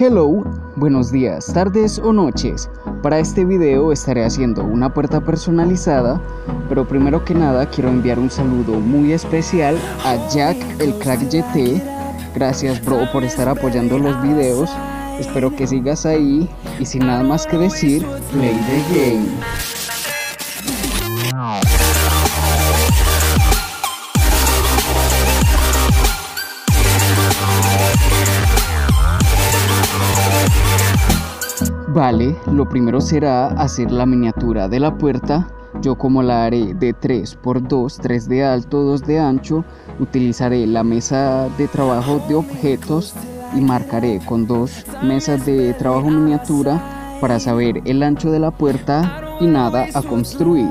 Hello, buenos días, tardes o noches. Para este video estaré haciendo una puerta personalizada, pero primero que nada quiero enviar un saludo muy especial a Jack el Crack GT. Gracias bro por estar apoyando los videos. Espero que sigas ahí y sin nada más que decir, play the game. Vale, lo primero será hacer la miniatura de la puerta. Yo como la haré de 3 por 2, 3 de alto, 2 de ancho, utilizaré la mesa de trabajo de objetos y marcaré con dos mesas de trabajo miniatura para saber el ancho de la puerta y nada a construir.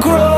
grow.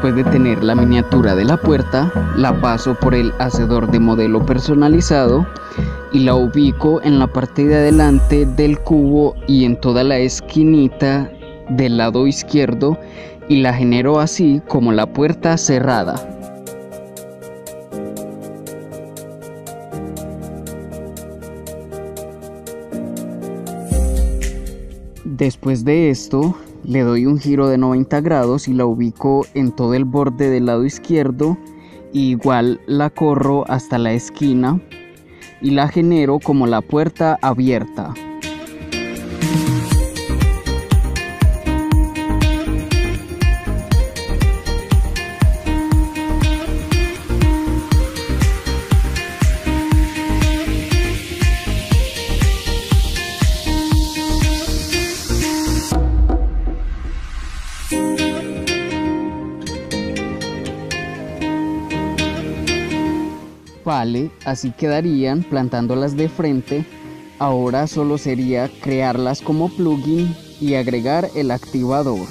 después de tener la miniatura de la puerta, la paso por el hacedor de modelo personalizado y la ubico en la parte de adelante del cubo y en toda la esquinita del lado izquierdo y la genero así como la puerta cerrada. Después de esto, le doy un giro de 90 grados y la ubico en todo el borde del lado izquierdo. igual la corro hasta la esquina y la genero como la puerta abierta. Vale, así quedarían plantándolas de frente. Ahora solo sería crearlas como plugin y agregar el activador.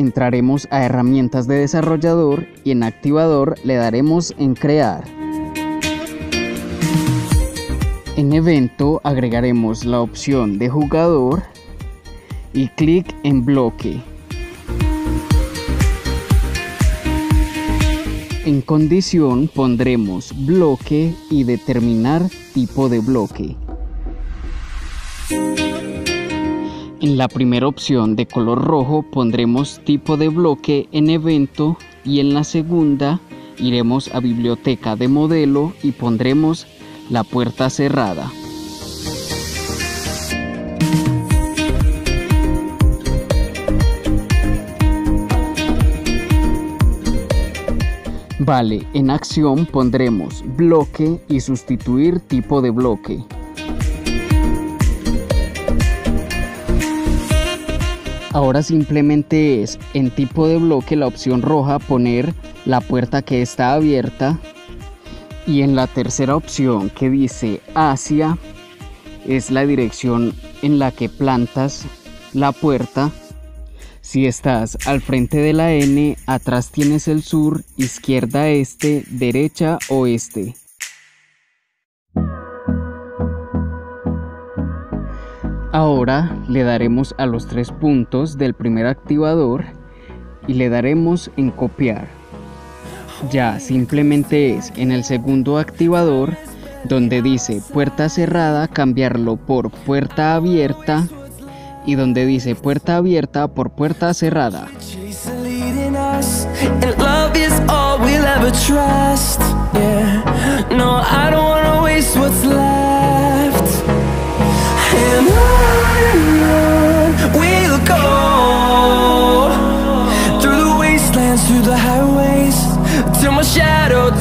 Entraremos a herramientas de desarrollador y en activador le daremos en crear. En evento agregaremos la opción de jugador y clic en bloque. En condición pondremos bloque y determinar tipo de bloque. En la primera opción de color rojo pondremos tipo de bloque en evento y en la segunda iremos a biblioteca de modelo y pondremos la puerta cerrada. Vale, en acción pondremos bloque y sustituir tipo de bloque. Ahora simplemente es en tipo de bloque la opción roja poner la puerta que está abierta y en la tercera opción que dice hacia es la dirección en la que plantas la puerta. Si estás al frente de la N, atrás tienes el sur, izquierda este, derecha oeste. Ahora le daremos a los tres puntos del primer activador y le daremos en copiar. Ya simplemente es en el segundo activador donde dice puerta cerrada cambiarlo por puerta abierta y donde dice puerta abierta por puerta cerrada.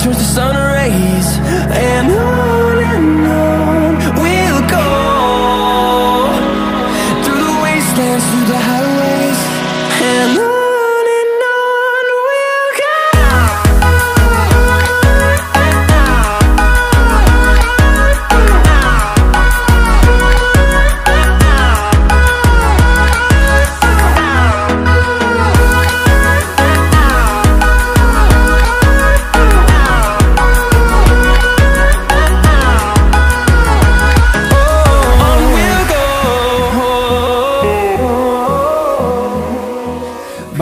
with the sun rays.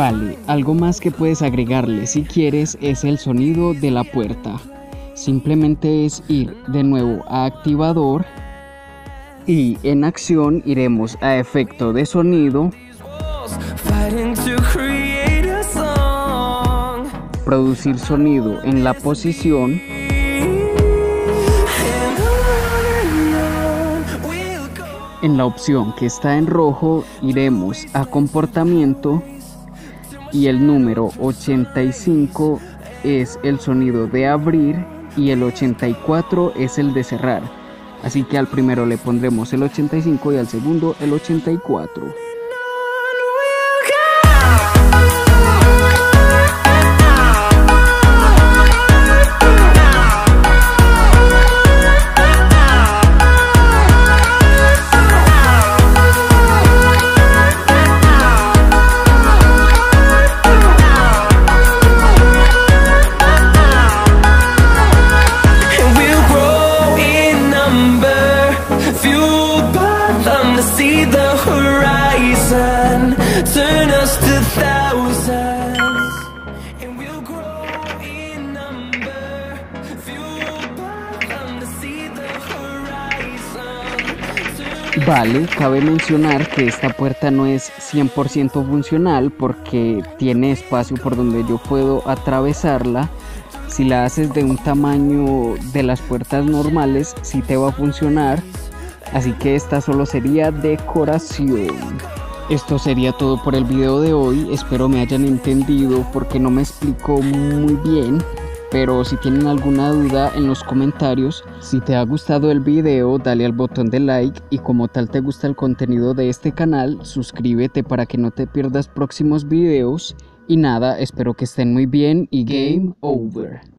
Vale, algo más que puedes agregarle si quieres es el sonido de la puerta. Simplemente es ir de nuevo a activador y en acción iremos a efecto de sonido, producir sonido en la posición, en la opción que está en rojo iremos a comportamiento y el número 85 es el sonido de abrir y el 84 es el de cerrar. Así que al primero le pondremos el 85 y al segundo el 84. Vale, cabe mencionar que esta puerta no es 100% funcional porque tiene espacio por donde yo puedo atravesarla. Si la haces de un tamaño de las puertas normales, sí te va a funcionar. Así que esta solo sería decoración. Esto sería todo por el video de hoy. Espero me hayan entendido porque no me explico muy bien pero si tienen alguna duda en los comentarios, si te ha gustado el video dale al botón de like y como tal te gusta el contenido de este canal, suscríbete para que no te pierdas próximos videos y nada, espero que estén muy bien y game over.